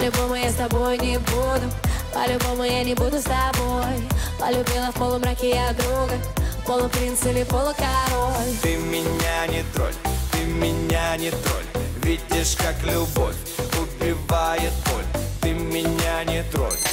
По-любому я с тобой не буду. По-любому я не буду с тобой. Полюбила в полумраке я друга. Полупринц или полукороль. Ты меня не тролль, ты меня не тролль. Видишь, как любовь убивает боль. Ты меня не тролль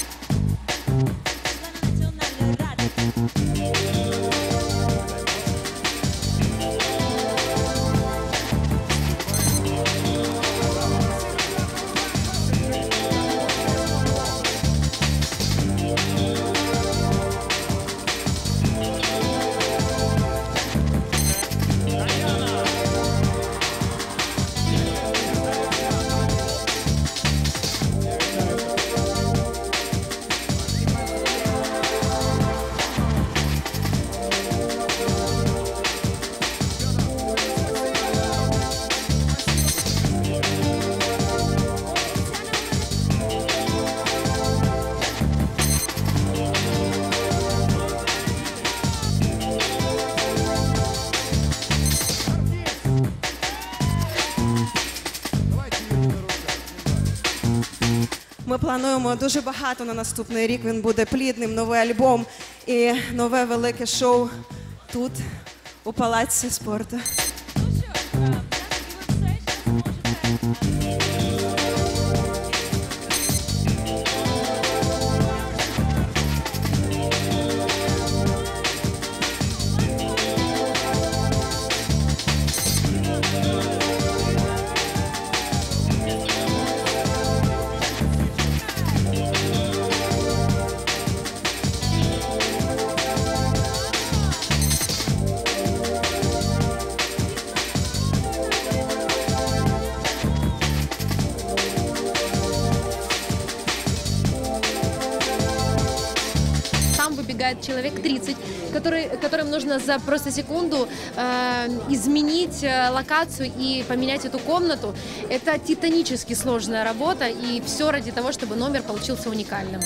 Ми плануємо дуже багато на наступний рік. Він буде плідним, новий альбом і нове велике шоу тут, у палаці спорту. Выбегает человек 30, который, которым нужно за просто секунду э, изменить э, локацию и поменять эту комнату. Это титанически сложная работа, и все ради того, чтобы номер получился уникальным.